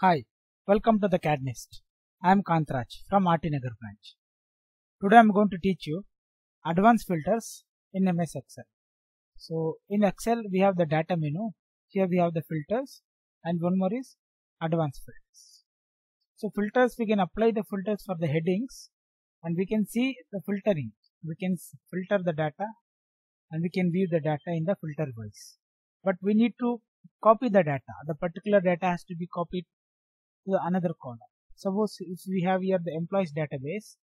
Hi, welcome to the CADD Nest. I am Kantharaj from Nagar branch. Today I am going to teach you advanced filters in MS Excel. So in Excel we have the data menu, here we have the filters and one more is advanced filters. So filters we can apply the filters for the headings and we can see the filtering. We can filter the data and we can view the data in the filter wise. But we need to copy the data. The particular data has to be copied to the another column. Suppose if we have here the employees database,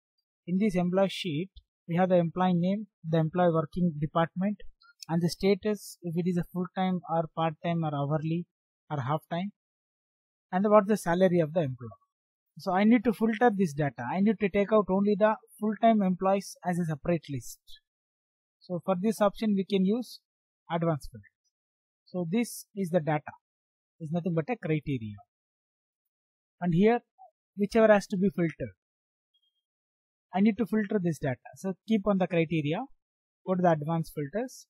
in this employee sheet, we have the employee name, the employee working department, and the status if it is a full-time or part-time or hourly or half-time, and what the salary of the employee. So I need to filter this data. I need to take out only the full-time employees as a separate list. So for this option, we can use advanced filter. So this is the data. Is nothing but a criteria. And here, whichever has to be filtered. I need to filter this data. So keep on the criteria. Go to the advanced filters.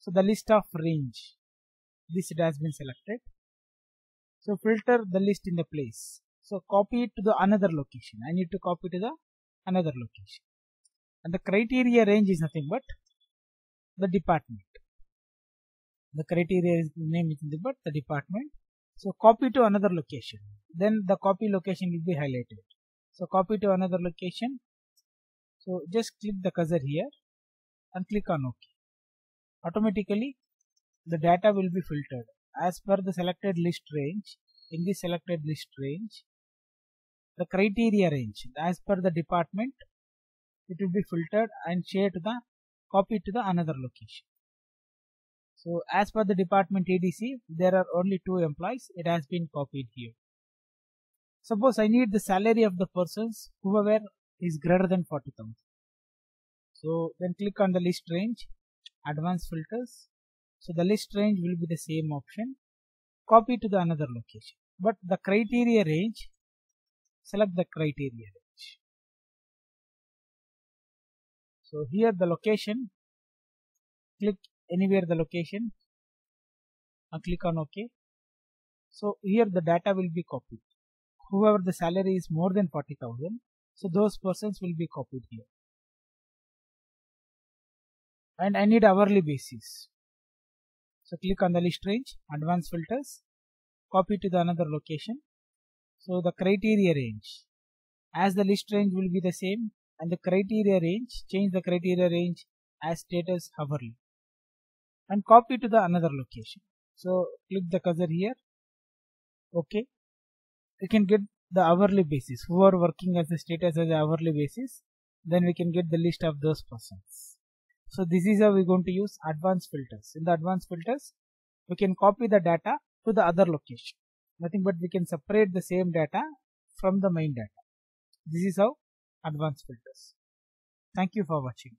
So the list of range. This it has been selected. So filter the list in the place. So copy it to the another location. I need to copy to the another location. And the criteria range is nothing but the department. The criteria is name is nothing but the department. So copy to another location. Then the copy location will be highlighted. So copy to another location. So just click the cursor here and click on OK. Automatically the data will be filtered as per the selected list range. In the selected list range, the criteria range as per the department, it will be filtered and shared to the copy to the another location. So as per the department ADC, there are only two employees. It has been copied here. Suppose I need the salary of the persons who whoever is greater than 40,000. So then click on the list range, advanced filters. So the list range will be the same option. Copy to the another location. But the criteria range, select the criteria range. So here the location, click anywhere the location and click on OK. So here the data will be copied. Whoever the salary is more than 40,000, so those persons will be copied here. And I need hourly basis. So click on the list range, advanced filters, copy to the another location. So the criteria range, as the list range will be the same and the criteria range, change the criteria range as status hourly and copy to the another location. So click the cursor here. Okay. You can get the hourly basis. Who are working as a status as hourly basis, then we can get the list of those persons. So this is how we're going to use advanced filters. In the advanced filters, we can copy the data to the other location. Nothing but we can separate the same data from the main data. This is how advanced filters. Thank you for watching.